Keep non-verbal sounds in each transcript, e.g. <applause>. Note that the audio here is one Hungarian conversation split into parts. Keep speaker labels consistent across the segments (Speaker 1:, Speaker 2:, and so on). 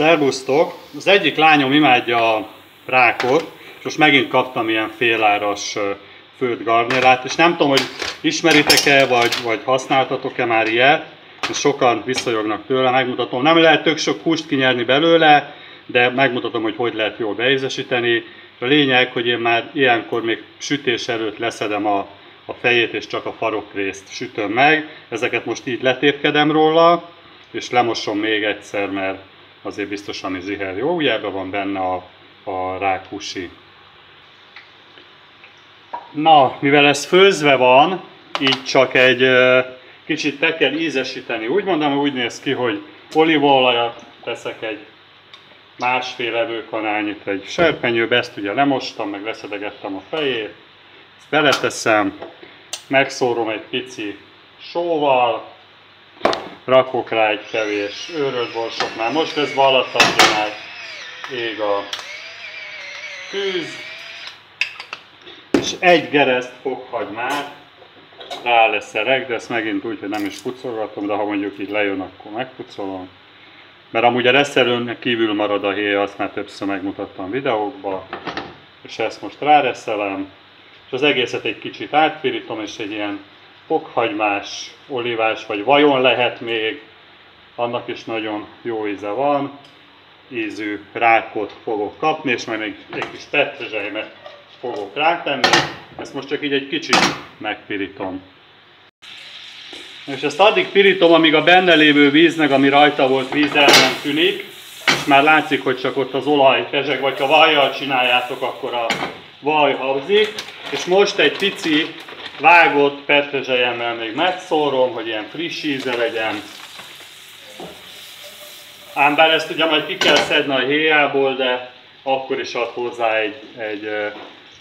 Speaker 1: Szervusztok! Az egyik lányom imádja a rákot, és most megint kaptam ilyen féláras főtt garnélát, és nem tudom, hogy ismeritek-e, vagy, vagy használtatok-e már ilyet, sokan visszajognak tőle, megmutatom. Nem lehet tök sok húst kinyerni belőle, de megmutatom, hogy hogy lehet jól beízesíteni. A lényeg, hogy én már ilyenkor még sütés előtt leszedem a, a fejét, és csak a farokrészt sütöm meg. Ezeket most így letépkedem róla, és lemosom még egyszer, mert azért biztos, ami ziher jó. Ebben van benne a, a rákhusi. Na, mivel ez főzve van, így csak egy kicsit te kell ízesíteni. Úgy mondom, úgy néz ki, hogy olívaolajat teszek egy másfél evőkanálnyit egy serpenyőbe, ezt ugye lemostam, meg leszedegettem a fejét, ezt beleteszem, megszórom egy pici sóval, rakok rá egy kevés őrölt borsot, már most ez valattabbnál ég a tűz, és egy gereszt fokhagymát rá lesz szereg, de ezt megint úgy, hogy nem is pucolgatom, de ha mondjuk így lejön, akkor megpucolom. Mert amúgy a reszelőn kívül marad a héja, azt már többször megmutattam videókban, és ezt most ráreszelem, és az egészet egy kicsit átpirítom, és egy ilyen fokhagymás, olivás, vagy vajon lehet még, annak is nagyon jó íze van, ízű rákot fogok kapni, és majd még egy kis petrezselymet fogok rátenni. Ezt most csak így egy kicsit megpirítom. És ezt addig pirítom, amíg a benne lévő víznek, ami rajta volt víz el tűnik, és már látszik, hogy csak ott az olaj kezseg, vagy ha vajjal csináljátok, akkor a vaj habzik. És most egy pici vágott petrezselyemmel még megszórom, hogy ilyen friss íze legyen. Ám bár ezt ugye majd ki kell szedni a héjából, de akkor is ad hozzá egy, egy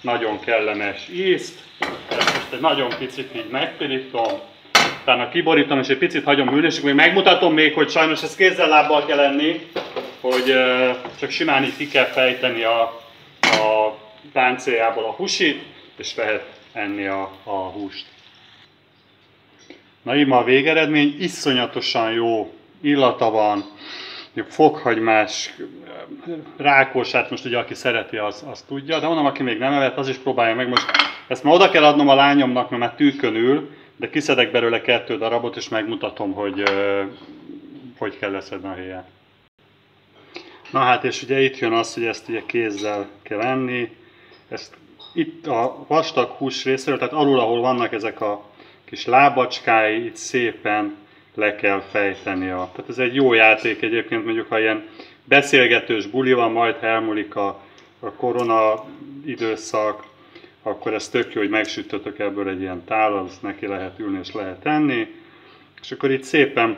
Speaker 1: nagyon kellemes ízt. Ezt most egy nagyon picit így megpirítom, utána kiborítom és egy picit hagyom hűlni, és még megmutatom még, hogy sajnos ez kézzel lábbal kell lenni, hogy csak simán így ki kell fejteni a, a páncéljából a húsit, és lehet enni a, a húst. Na így a végeredmény, iszonyatosan jó illata van, fokhagymás, rákos, hát most ugye aki szereti, az, az tudja, de mondom, aki még nem evett, az is próbálja meg. Most ezt ma oda kell adnom a lányomnak, mert már tűkön ül, de kiszedek belőle kettő darabot, és megmutatom, hogy hogy kell leszedni a héját. Na hát, és ugye itt jön az, hogy ezt ugye kézzel kell enni. Ezt itt a vastag hús részéről, tehát alul, ahol vannak ezek a kis lábacskái, itt szépen le kell fejteni. A, tehát ez egy jó játék egyébként, mondjuk ha ilyen beszélgetős buli van, majd elmúlik a, a korona időszak, akkor ez tök jó, hogy megsütötök ebből egy ilyen tálat, azt neki lehet ülni és lehet enni, és akkor itt szépen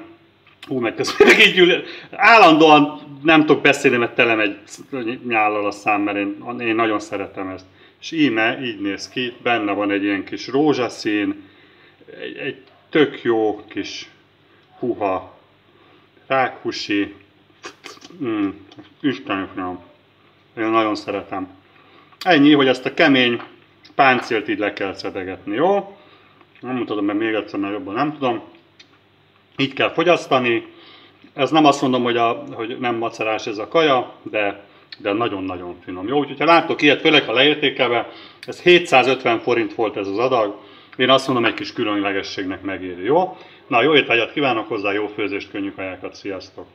Speaker 1: hú, meg közben <laughs> így ül, állandóan nem tudok beszélni, mert tele megy nyállal a szám, mert én, én nagyon szeretem ezt. És íme így néz ki, benne van egy ilyen kis rózsaszín, egy, egy tök jó kis puha rákhusi, mm, Isten Én nagyon szeretem. Ennyi, hogy ezt a kemény páncélt így le kell szedegetni, jó? Nem mutatom be még egyszer, mert jobban nem tudom. Így kell fogyasztani. Ez nem azt mondom, hogy, a, hogy nem macerás ez a kaja, de de nagyon-nagyon finom. Jó, úgyhogy ha láttok ilyet, főleg ha leértékelve, ez 750 forint volt ez az adag, én azt mondom, egy kis különlegességnek megéri, jó? Na, jó étvágyat kívánok hozzá, jó főzést, könnyű kajákat, sziasztok!